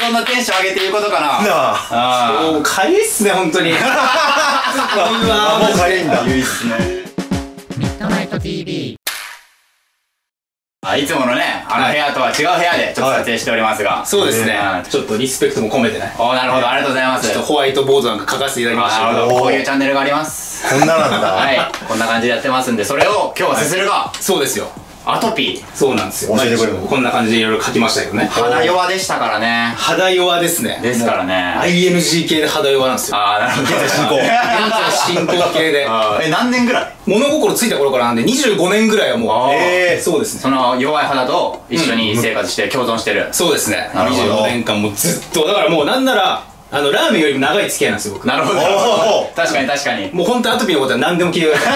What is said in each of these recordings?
そんなテンション上げて言うことかな？なあ。あもうかゆいっすね本当に。うわもうかゆいんだ。あいいっすね。ミッドナイト TV あいつものねあの部屋とは違う部屋でちょっと撮影しておりますが。そうですね。うん。ちょっとリスペクトも込めてね。おなるほど。ありがとうございます。ちょっとホワイトボードなんか書かせていただきました。なるほど。こういうチャンネルがあります。こんななんだ。はい。こんな感じでやってますんでそれを今日はすするが。そうですよアトピー。そうなんですよ。教えてくれこんな感じでいろいろ書きましたけどね。肌弱でしたからね。肌弱ですね。ですからね。ING 系で肌弱なんですよ。ああなるほど。進行現在進行形で。え何年ぐらい？物心ついた頃からなんで25年ぐらいはもうええそうですね。その弱い肌と一緒に生活して共存してる。そうですね。なるほど。25年間もうずっと。だからもうなんならあのラーメンよりも長い付き合いなんですよ僕。なるほど。確かに確かに。もう本当アトピーのことは何でも聞いてください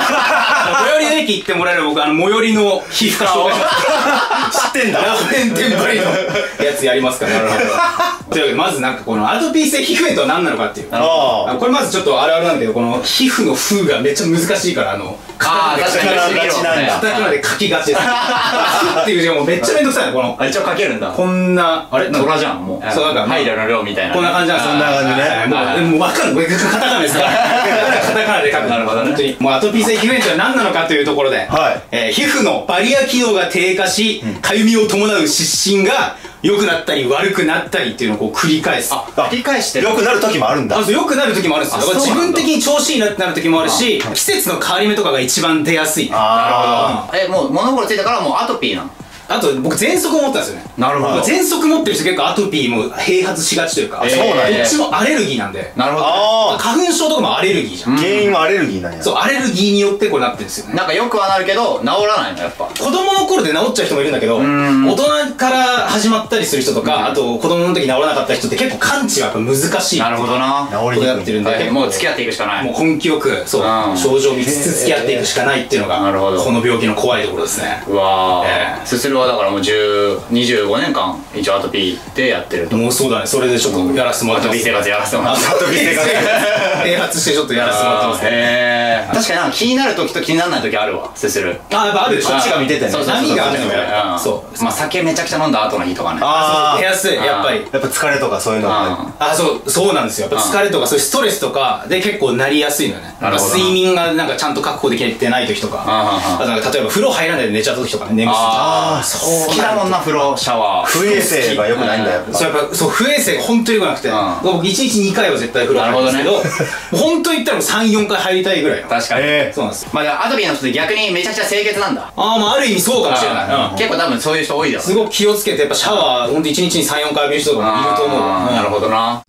最寄りの駅行ってもらえれば僕あの最寄りの皮膚科を 知ってんだ。ラーメン店ばりのやつやりますからなるほど。というわけでまずなんかこのアトピー性皮膚炎とは何なのかっていう。これまずちょっとあるあるなんだけどこの皮膚の風がめっちゃ難しいからあのああ確かに。書きがちなんだ。カタカナで書きがちですふっていう字がもうめっちゃめんどくさいのこのあ一応書けるんだ。こんなあれ？なんか虎じゃんもう。そうなんか配慮の量みたいなこんな感じなんですそんな感じね。はいもうはいもう分かるカタカナですから。カタカナで書くなるほどね。本当に。もうアトピー性皮膚炎とは何なのかというところで、はい。えー皮膚のバリア機能が低下しかゆみを伴う湿疹が良くなったり悪くなったりっていうのをこう繰り返す。あ繰り返してる。よくなる時もあるんだ。あそう良くなる時もあるんですよ。だから自分的に調子いいなってなる時もあるし季節の変わり目とかが一番出やすい。あえもう物心ついたからもうアトピーなの？あと僕喘息を持ったんですよね。なるほど。喘息持ってる人結構アトピーも併発しがちというか、えー。そうなんえーどっちもアレルギーなんでなるほどね。あ花粉症とかもアレルギーじゃん、あ原因はアレルギーなんや。そうアレルギーによってこれなってるんですよね。なんかよくはなるけど治らないのやっぱ。子供の頃で治っちゃう人もいるんだけどん。大人から始まったりする人とか、あと子供の時治らなかった人って結構完治がやっぱ難しい。なるほどな。治こりにくいとやってるんでもう付き合っていくしかない。もう根気よくそううん。症状を見つつ付き合っていくしかないっていうのがなるほど。この病気の怖いところですね。うわえー。すするはだからもう10 25年間一応アトピーでやってると。もうそうだね。それでちょっとやらせてもらってます。アトピー生活やらせてもらってアトピー生活 併発してちょっとやらせてもらってますね。確かになんか気になる時と気にならない時あるわすする。あやっぱあるでしょ。こっちが見ててね。そうそうそう波があるのようん。そう。まあ酒めちゃくちゃ飲んだ後の日とかね。あ出やすいやっぱり。あやっぱ疲れとかそういうのがあそうそうなんですよ。やっぱ疲れとかそういうストレスとかで結構なりやすいのよね。なるほど。な睡眠がなんかちゃんと確保できてない時とか。ああとなんか例えば風呂入らないで寝ちゃった時とかね眠すぎて。ああそう好きだもんな風呂シャワー。不衛生が良くないんだやっぱそうやっぱそう不衛生が本当に良くなくて、ん。僕1日2回は絶対風呂入るんですけどなる本当に言ったら34回入りたいぐらい。の確かに。えそうなんです。よまあアトピーの人って逆にめちゃくちゃ清潔なんだ。ああまあある意味そうかもしれない、結構多分そういう人多いだろすごく気をつけてやっぱシャワーほんと1日に34回浴びる人とかもいると思う。なるほどな。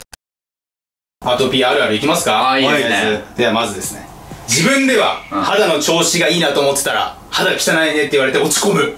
アトピーあるあるいきますか？あーいいですね。はいではまずですね自分ではうん。肌の調子がいいなと思ってたら肌汚いねって言われて落ち込む。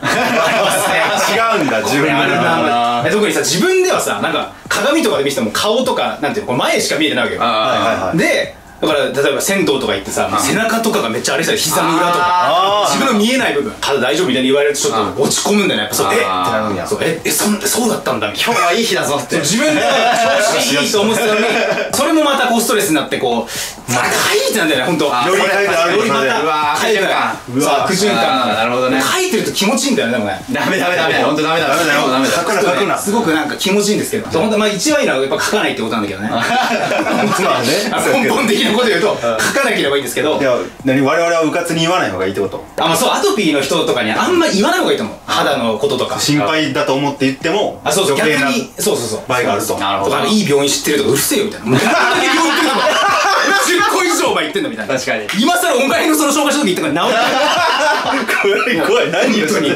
違うんだ自分であ特にさ自分ではさなんか鏡とかで見てても顔とかなんていうの前しか見えてないわけよ。はいはいあはい。でだから例えば銭湯とか行ってさ背中とかがめっちゃ荒れてたり膝の裏とか。自分の見えない部分。肌大丈夫みたいに言われるとちょっと落ち込むんだよね。やっぱそうえ？ってなるんやそう。え？えそんそうだったんだみたいな。今日はいい日だぞって。自分で調子いいと思ってたのに。それもまたこうストレスになってこうまたいいってなんだよね本当。あより書いてあるよりた書いてある悪循環なるほどね。書いてると気持ちいいんだよねでもね。ダメダメダメ。本当ダメだ。ダメだよ。ダメだ書くな書くな。すごくなんか気持ちいいんですけど。本当まあ一番いいのはやっぱ書かないってことなんだけどね。まあね。あ根本的なこと言うと書かなければいいんですけどいや何我々はうかつに言わない方がいいってこと？あまあそうアトピーの人とかにはあんま言わない方がいいと思う。肌のこととか。心配だと思って言ってもあそうそう逆にそうそうそう。場合があると。なるほど。いい病院知ってるとかうるせえよみたいな 上お前行ってんのみたいな確かに。今更お前のその紹介した時言ったから治った怖い怖い。何言う本当に。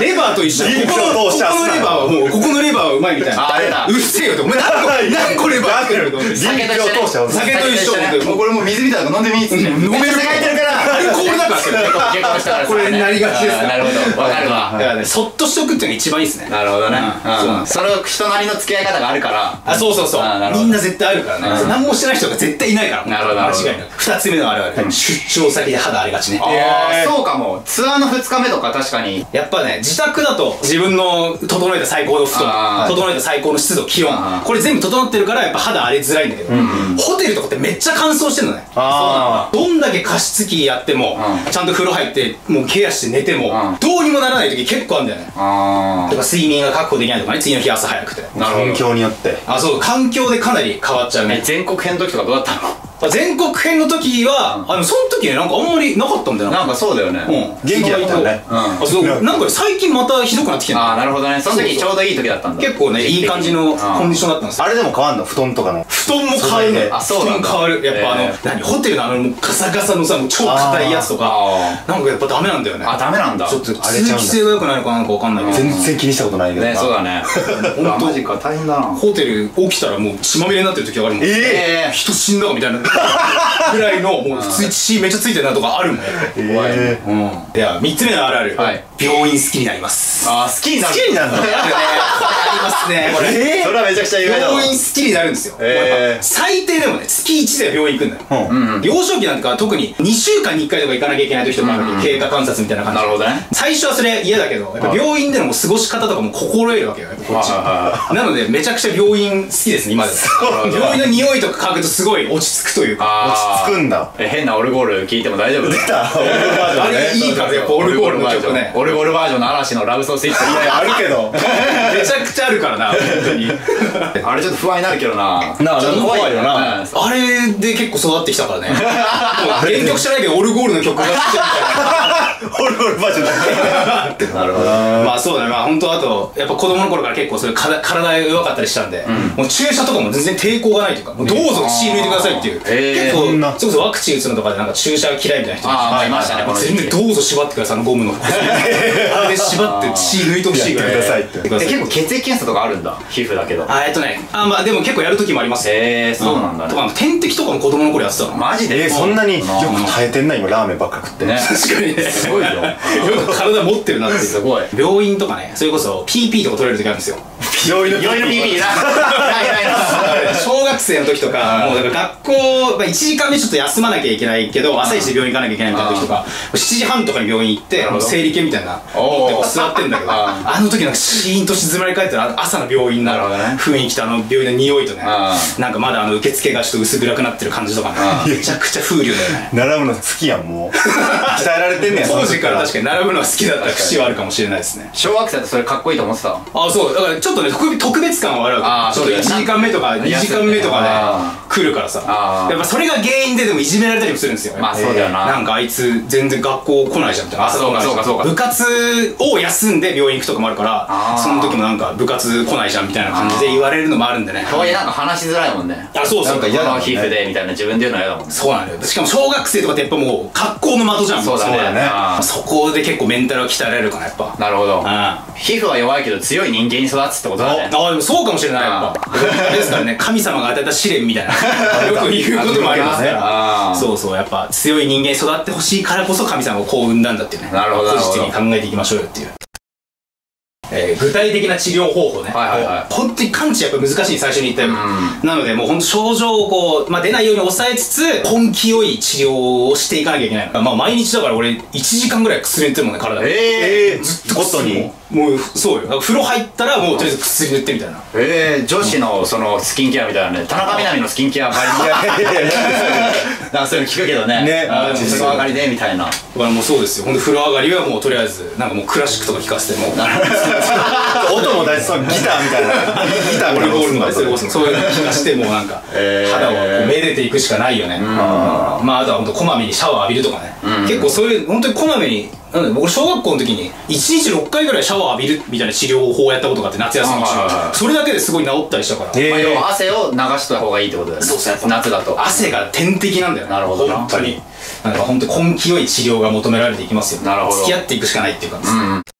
レバーと一緒ここのここのレバーはもうここのレバーはうまいみたいな。あ出たうるせえよってお前何個何個レバーってなると。思って酒と一緒酒と一緒もうこれもう水みたいなの飲んでみっつって。飲める。いてるからアルコールだから。これなりがちですなるほど。わかるだわからねそっとしておくっていうのが一番いいですね。なるほどねうん。それを人なりの付き合い方があるから。あそうそうそう。みんな絶対あるからね。うん。何もしてない人が絶対いないから。なるほど間違いなく。二つ目のあるある出張先で肌荒れがちね。あえーあそうかも。ツアーの2日目とか確かに。やっぱね自宅だと自分の整えた最高の布団整えた最高の湿度気温。これ全部整ってるからやっぱ肌荒れづらいんだけど、ホテルとかってめっちゃ乾燥してるのね。あどんだけ加湿器やっても、うん。ちゃんと風呂入ってもうケアして寝ても、うん。どうにもならない時結構あるんだよね。あとか睡眠が確保できないとかね次の日朝早くて。あなるほど。環境によって。あそう環境でかなり変わっちゃうね。え全国編の時とかどうだったの？全国編の時は、あのその時ねなんかあんまりなかったんだよな。なんかそうだよね。うん。元気だったよねうん。あそう。なんか最近またひどくなってきてああなるほどね。その時ちょうどいい時だったんだ。結構ねいい感じのコンディションだったんですよ。あれでも変わんの？布団とかの。布団も変わるね。あそう布団変わる。やっぱあの、えー。何？ホテルのあのもうガサガサのさもう超硬いやつとか。あなんかやっぱダメなんだよね。あダメなんだ。ちょっとあ通気性が良くないのかなんかわかんないけど。全然気にしたことないけど。なねそうだね。本当あマジか。大変だな。ホテル起きたらもう血まみれになってる時あるもん。ええ人死んだかみたいな ぐらいのもう普通に血めっちゃついてるなとかあるもん。怖い。えうん。では3つ目のあるある、はい病院好きになります。あー好きになる。好きになるの？あるねこれありますね。これ。えそれはめちゃくちゃ有名だわ病院好きになるんですよ、最低でもね月1で病院行くんだよ、ーうん。うん。幼少期なんかは特に2週間に1回とか行かなきゃいけない時とかあるわけ、経過観察みたいな感じ。なるほどね。最初はそれ嫌だけどやっぱ病院での過ごし方とかも心得るわけよこっち。はいはいなのでめちゃくちゃ病院好きですね今でう病院の匂いとか嗅ぐとすごい落ち着くというか。落ち着くんだ。え変なオルゴール聞いても大丈夫？出た。あね。れいいからやっぱオルゴールの曲ね。オルゴールバージョンの嵐のラブソースイッチいやあるけど。めちゃくちゃあるからな本当に。あれちょっと不安になるけどな。なあちょっと怖いよな。うんあれで結構育ってきたからね。原曲知らないけどオルゴールの曲が好きみたいな。オルゴールバージョンだなるほど。まあそうだね。まあ本当あとやっぱ子供の頃から結構そういう体体が弱かったりしたんで、もう注射とかも全然抵抗がないというかもうどうぞ血抜いてくださいっていう、えー。結構そんなそれこそワクチン打つのとかでなんか注射嫌いみたいな人いましたね全然どうぞ縛ってくださいゴムのあれで縛って血抜いてほしいぐらってくださいって。結構血液検査とかあるんだ。皮膚だけど。あえっとねあまあでも結構やる時もあります。よへえそうなんだとか点滴とかも子供の頃やってたの。マジで？えーそんなによくうん耐えてんな今ラーメンばっか食って。ね。確かにね。すごいよ。よく体持ってるなってすごい。病院とかねそれこそ PP とか取れる時あるんですよ 病院の病院の PP な。小学生の時とか、もうだから学校、まあ、1時間目ちょっと休まなきゃいけないけど、朝一で病院行かなきゃいけないみたいな時とか、7時半とかに病院行って、るほど。整理券みたいな、持って座ってんだけど、あ あの時なんかシーンと静まり返ってるあの朝の病院のな雰囲気とあの病院の匂いとねあ、なんかまだあの受付がちょっと薄暗くなってる感じとかあね、めちゃくちゃ風流だよね。並ぶの好きやんもう鍛えられてんねや 当時から確かにに並ぶのが好きだった節はあるかもしれないですね。小学生ってそれかっこいいと思ってたあそう。だからちょっとね特特別感はあるわけ。ちょっと1そうだよ時間目とか2時間目とかあで来るからさ。やっぱそれが原因ででもいじめられたりもするんですよ。まあそうだよな。なんかあいつ全然学校来ないじゃんみたいなあそうかそうかそうか。部活を休んで病院行くとかもあるからその時もなんか部活来ないじゃんみたいな感じで言われるのもあるんでね。とはいえなんか話しづらいもんね。あそうそう。なんか嫌だもんねこの皮膚でみたいな自分で言うの嫌だもんね。そうなんだよ。しかも小学生とかってやっぱもう格好の的じゃん。そうだね。そこで結構メンタルは鍛えられるかなやっぱ。なるほど。あ皮膚は弱いけど強い人間に育つってことだね。あでもそうかもしれないやっぱ。あれですからね神様が与えた試練みたいな。よく言うこともありますから。そうそうやっぱ強い人間に育ってほしいからこそ神様がこう生んだんだっていうね。なるほどポジティブに考えていきましょうよっていう。えー具体的な治療方法ね、はいはいはい。本当に完治やっぱ難しい最初に言ったように、うなのでもう本当症状をこう、まあ、出ないように抑えつつ根気よい治療をしていかなきゃいけない。まあ毎日だから俺1時間ぐらい薬塗ってるもんね体でええー、ずっとことにもうそうよ。風呂入ったらもうとりあえず薬塗ってみたいな。えー、女子のそのスキンケアみたいなね。田中みな実のスキンケアばりに そういうの聞くけどね。ね。風呂上がりでみたいな。だからもうそうですよ。ほんで風呂上がりはもうとりあえずなんかもうクラシックとか聴かせてもう。音も大事そうギターみたいな。ギターオルゴールののそれこそそういうの聴かしてもうなんかえー。肌をめでていくしかないよね。まああとはほんとこまめにシャワー浴びるとかね。結構そういう本当にこまめになん。だ僕小学校の時に1日6回ぐらいシャワー浴びるみたいな治療法をやったことがあって夏休み中。あはいはいはい。それだけですごい治ったりしたから。えまあ、要は汗を流した方がいいってことだよね。そうそうやっぱ。夏だと。汗が天敵なんだよねなるほどな。本当に。なんか本当根気よい治療が求められていきますよなるほど。付き合っていくしかないっていう感じですうん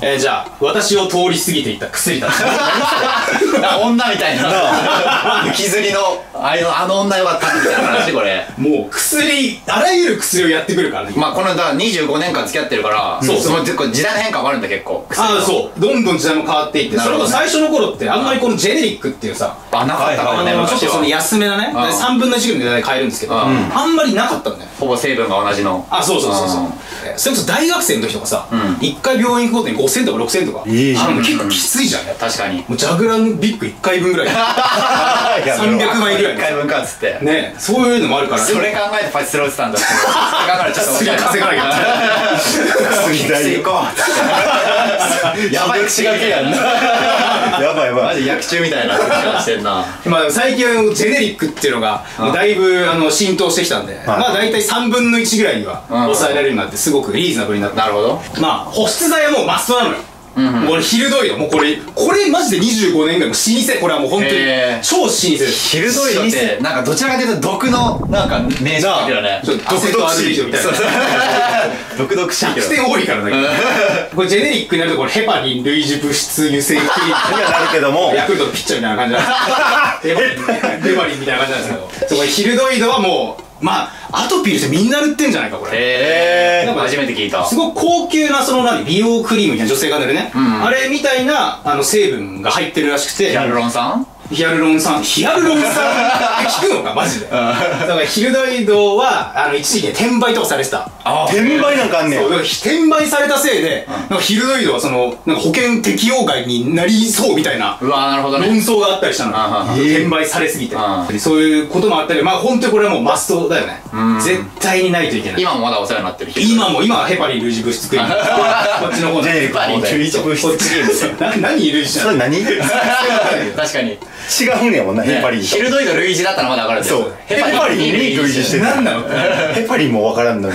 えーじゃあ私を通り過ぎていった薬たち。あ女みたいな。雪吊りのあれのあの女よかったみたいな話これ。もう薬あらゆる薬をやってくるからね。まあこのだから25年間付き合ってるからそうそう。の結構時代の変化もあるんだ結構。ああそう。どんどん時代も変わっていってそれこそ最初の頃ってあんまりこのジェネリックっていうさあなかったからねあのちょっとその安めなねうん。3分の1ぐらいの値段で買えるんですけどうん。あんまりなかったんだよほぼ成分が同じの。あそうそうそうそう。うん。ねそれこそ大学生の時とかさ、うん。一1回病院行くことに5000とか6000とか。いい払うの結構きついじゃん、確かに。もうジャグランビッグ1回分ぐらい。300枚ぐらい。1回分かっつって。ね。そういうのもあるから。それ考えてパチスローってたんだ。って稼がなきゃ行こう。やばい口がけやん。なやばいやばい。マジ薬中みたいな。感じしてんなまあ最近はジェネリックっていうのがだいぶあの浸透してきたんで、まあ大体3分の1ぐらいにはうん。抑えられるようになってすごくリーズナブルになったなるほど。まあ保湿剤はもうマストなのよ、もう俺ヒルドイドもうこれこれマジで25年ぐらいもう老舗。これはもう本当に超老舗です。ヒルドイドってなんかどちらかというと毒のなんか名称だけどね。ちょっと毒々しい。みたいな。毒々しいけど弱点多いからだけど。これジェネリックになるとこれヘパリン類似物質油性クリームにはなるけども。ヤクルトのピッチャーみたいな感じなんですヘパ リンヘパリンみたいな感じなんですけど。そうこれヒルドイドはもうまあアトピーの人みんな塗ってんじゃないかこれ。へえなんか初めて聞いた。すごく高級なその何美容クリームみたいな女性が塗るね、ん。あれみたいなあの成分が入ってるらしくて。ヒアルロン酸？ヒアルロン酸。ヒアルロン酸？聞くのかマジで。だからヒルドイドはあの一時期ね転売とかされてた。あ転売なんかあんねんそうだから転売されたせいで、なんかヒルドイドはそのなんか保険適用外になりそうみたいなうわなるほどね。論争があったりしたの。転売されすぎて。あそういうこともあったりまあ本当にこれはもうマストだよね。ん。絶対にないといけない。今もまだお世話になってる今も今はヘパリン類似物質クリーム。こっちの方ヘパリン類似物質こっちな何類似じゃん。それ何？違 確かに。うんねんもんなヘパリンと。ヒルドイド類似だったらまだ分かるそう。ヘパリンに類似してる。何なの？ヘパリンもわからんのに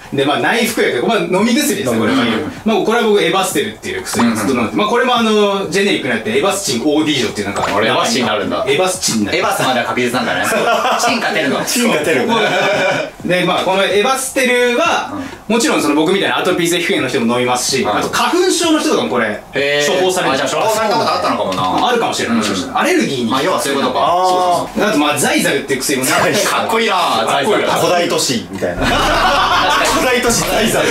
でまあ内服薬まあ飲み薬ですねこれは。まあこれは僕エバステルっていう薬をずっと飲んでまあこれもあのジェネリックになってエバスチン OD 錠っていうなんか俺エバスチンになるんだ。エバスチンになるエバスまでは確実なんだね。進化てるの。チンが出る。でまあこのエバステルはもちろんその僕みたいなアトピー性皮膚炎の人も飲みますしん。あと花粉症の人とかもこれ処方される。あじゃあ処方されたことあったのかもな。あるかもしれない。もしかしたら。アレルギーに。まあ要はそういうことか。ああとまあザイザルっていう薬もね。かっこいいなかっこいい。あ古代都市みたいな 古代都市大ザル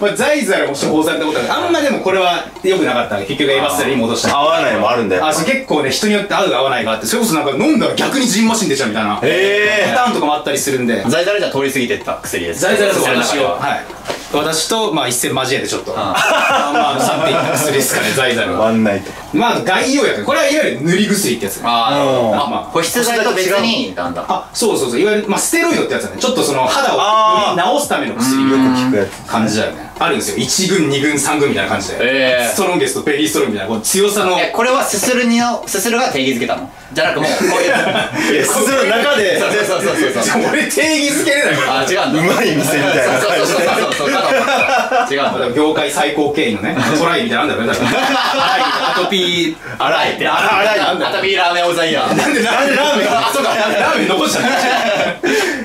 まあザイザルも処方されたことある。あんまでもこれは良くなかった結局エバステルに戻した。合わないのもあるんだ。よあそう結構ね人によって合う合わないがあってそれこそなんか飲んだら逆にジンマシン出ちゃうみたいな。パへターンとかもあったりするんで。ザイザルじゃ通り過ぎてった薬です。ザイザルとそれの中では。私をはい私とまあ一戦交えてちょっとまあ去っていった薬ですかねザイザルえは。ワンナイトまあ外用薬これはいわゆる塗り薬ってやつねあうんあまあ保湿剤と別になんだあそうそうそういわゆるまあステロイドってやつだねちょっとその肌を治すための薬よく聞くやつ感じだよねあるんですよ1軍2軍3軍みたいな感じでええストロンゲストペリーストロンみたいなこの強さのえこれはすするにのすするが定義づけたのじゃなくもうこういういやすする中でそうそうそうそうそう俺定義づけれないからあ違うんだうまい店みたいなそうそうそうそう違う。業界最高権威のね トライみたいなのあんだよねだから。荒いアトピー荒いって。あ荒いなんだアタビーラーメンオブザイヤーなんでなんでラーメン？あそうかラーメン残しちゃっ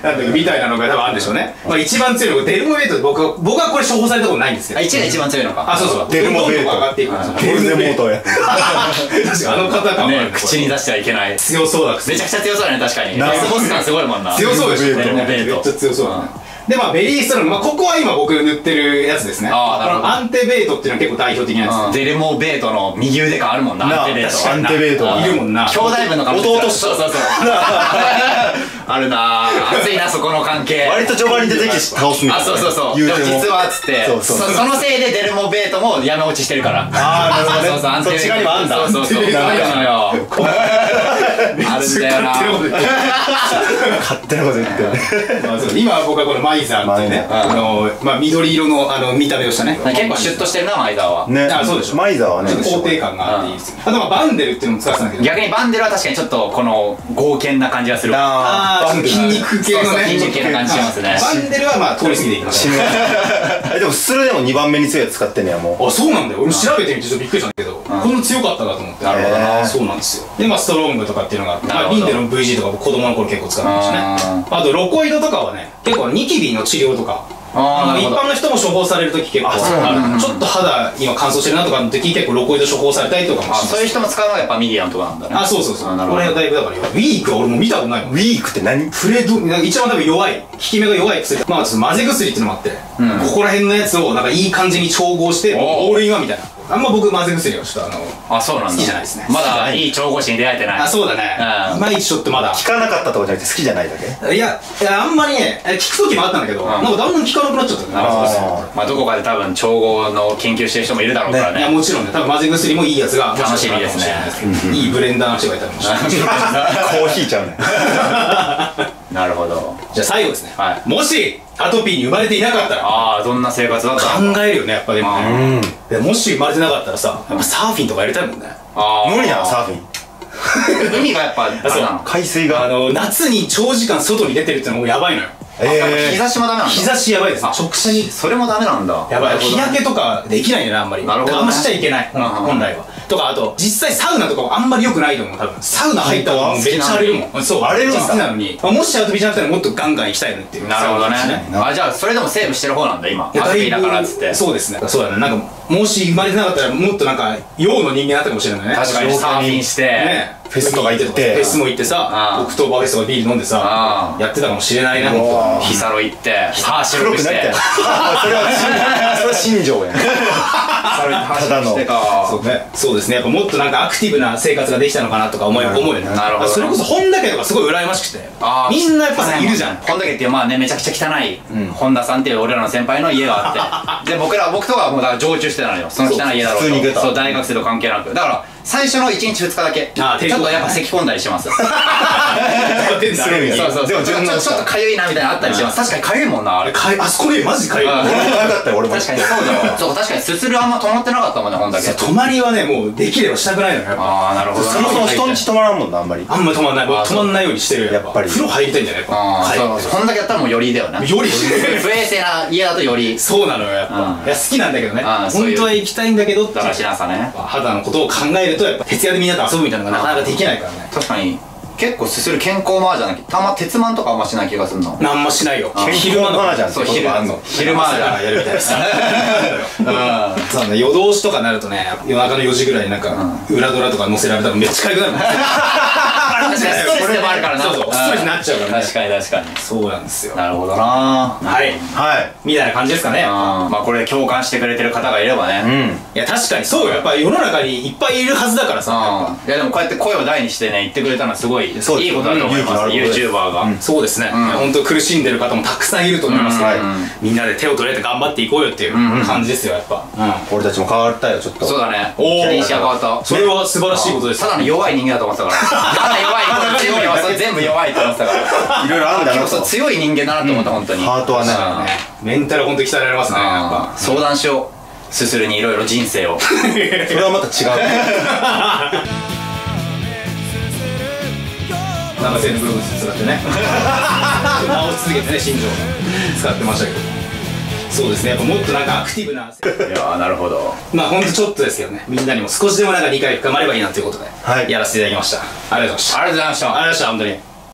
た。なんだみたいなのが多分あるんでしょうね。まあ一番強いのがデルモベート。で僕は僕はこれ処方されたことないんですけどあ1が一番強いのか。あそうそう。デルモベート。上がっていくんですよ。ヴォルデモートや。確かにあの方感はあるね口に出してはいけない。強そうだめちゃくちゃ強そうだね確かに。なラスボス感すごいもんな。強そうでしょ。デルモベート。ねめっちゃ強そうだねでまあ very strong。まあここは今僕塗ってるやつですね。あーなるほど。アンテベートっていうのは結構代表的なやつ。デルモベートの右腕感あるもんな。なアンテベートアンテベートいるもんな。兄弟分の関係弟そうそうそう。あるな。熱いなそこの関係。割と序盤に出てきて倒すみたいな。あそうそうそう。言うても。実はっつってそうそうそそのせいでデルモベートも山落ちしてるから。あーなるほどね。そうそうアンテベート。そっち側にもあんだ。そうそうそう。あるのよあるんだよな。勝手なこと言って。今僕はこのマイザーっていうねあのまあ緑色のあの見た目をしたね。結構シュッとしてるなマイザーは。ね。あそうでしょ。マイザーはね。ちょっと肯定感があっていいです。よあとまあバンデルっていうのも使ってたんだけど逆にバンデルは確かにちょっとこの剛健な感じがする。あーあーバンデル筋肉系のそうそうね筋肉系な感じしますね。バンデルはまあ通り過ぎていきましたえ でもスルでも2番目に強いやつ使ってんねやもう。あそうなんだよ。俺も調べてみてちょっとびっくりしたんだけどこんな強かったかと思って。なるほどへー。そうなんですよ。でまあ strong とかっていうのがあってリンデの VG とか僕子供の頃結構使ってましたね。あとロコイドとかはね結構ニキビの治療とか一般の人も処方される時結構。あるちょっと肌今乾燥してるなとかの時結構ロコイド処方されたりとかもそういう人も使うのがやっぱミディアムとかなんだね。あそうそうそう。これはだいぶだから weak は俺も見たことないもん。 weak って何？プレド一番多分弱い効き目が弱い薬。まあちょっと混ぜ薬っていうのもあって、ん。ここら辺のやつをなんかいい感じに調合してオールインワンみたいなあんま僕混ぜ薬はちょっとあの。あそうなんだ。好きじゃないですね。まだいい調合師に出会えてない。あそうだね。うん。いまいちちょっとまだ。聞かなかったとかじゃなくて好きじゃないだけ？いやいやあんまりねえ聞く時もあったんだけど、ん。なんかだんだん聞かなくなっちゃったねなるほどまあどこかで多分調合の研究してる人もいるだろうからいやねもちろんね多分混ぜ薬もいいやつが楽しみですねもしかしたらあるかもしれないですけどいいブレンダーの人がいたかもしれないコーヒーちゃうね なるほど。じゃあ最後ですね、はい。もしアトピーに生まれていなかったら。ああどんな生活だったの考えるよねやっぱでも。ねでもし生まれてなかったらさやっぱサーフィンとかやりたいもんね。あー。無理なのサーフィン。海がやっぱあれなの。海水が。あの夏に長時間外に出てるってのもやばいのよ。え日差しもダメなんだ。日差しやばいですね。直射にそれもダメなんだ。やばい。日焼けけとかできないんだよねあんまり。なるほどね。あんましちゃいけない。うんうん。本来はとかあと実際サウナとかもあんまり良くないと思う多分。サウナ入ったらもうめっちゃ荒れるもん。そう。荒れるんだ。好きなのに。まあもしアトピーじゃなくてもっとガンガン行きたいよねっていう。なるほどね。あじゃあそれでもセーブしてる方なんだ今。いやアトピーだからっつって。そうですね。そうだね。なんかもし生まれてなかったらもっとなんか陽の人間だったかもしれないね。確かに。サーフィンして。ねフェスとか行ってフェスも行ってさ。オクトーバーフェスとかビール飲んでさやってたかもしれないな日サロ行って歯白く して それは新庄やん。ただのそうね。そうですね。やっぱもっとなんかアクティブな生活ができたのかなとか思い思うよねなるほど。それこそ本田家とかすごい羨ましくて。みんなやっぱさいるじゃん。本田家っていうまあねめちゃくちゃ汚い本田さんっていう俺らの先輩の家があって。で僕ら僕とかはもうだから常駐してたのよ。その汚い家だろう普通に行けたそう大学生と関係なく。だから最初の1日2日だけ。ちょっとやっぱ咳込んだりします。でもちょちょっとかゆいなみたいなのあったりします。確かにかゆいもんなあれ。かいあそこでマジかゆいあ俺もなかったよ俺も確かにそうだわ。そう確かにすするあんま止まってなかったもんね本田家泊まりはねもうできればしたくないのよああなるほどそもそも人んち泊まらんもんなあんまり。あんま止まんない止まんないようにしてるよやっぱ。り風呂入りたいんじゃないやっぱ。ああはいそう。そうこんだけやったらもうよりだよねより。不衛生な家だとより。そうなのよやっぱ、うん。いや好きなんだけどね。本当は行きたいんだけどってだらしなさね。肌のことを考えるとやっぱ徹夜でみんなと遊ぶみたいなのがなかなかできないからね。確かに。結構すする健康麻雀だけどたま鉄マンとかあんましない気がするの。なんもしないよ。昼間の麻雀ってそう昼ことがあんの。昼麻雀やるみたいな。さ うん。そうね。夜通しとかなるとね夜中の4時ぐらいになんか裏ドラとか載せられたらめっちゃ痒くなる もん確かにストレスでもあるからな。そうそう。ストレスになっちゃうからね。確かに確かに。そうなんですよ。なるほどな。はい。はい。みたいな感じですかね。うん。まあこれで共感してくれてる方がいればね。うん。いや確かにそうよ。やっぱ世の中にいっぱいいるはずだからさ。いやでもこうやって声を大にしてね言ってくれたのはすごいいいことだと思います。YouTuber が。そうですね、ん。本当苦しんでる方もたくさんいると思いますけど、みんなで手を取り合って頑張っていこうよっていう感じですよやっぱ、俺たちも変わったよちょっと。そうだね。おー。印象変わった。それは素晴らしいことです。ただの弱い人間だと思ってたから。た だ弱い。全部弱い全部弱いと思ってたから。いろいろあるんだなと強い人間だなと思った本当に。ハートはね。メンタル本当に鍛えられますね相談しよう。すするにいろいろ人生を。それはまた違うぱ長瀬のブログ使ってね。直し続けてね新庄。使ってましたけどそうですね。やっぱもっとなんかアクティブな。いやーなるほど。まあほんとちょっとですけどね。みんなにも少しでもなんか理解深まればいいなということで、はい。やらせていただきました。ありがとうございました。ありがとうございました。ありがとうございました本当に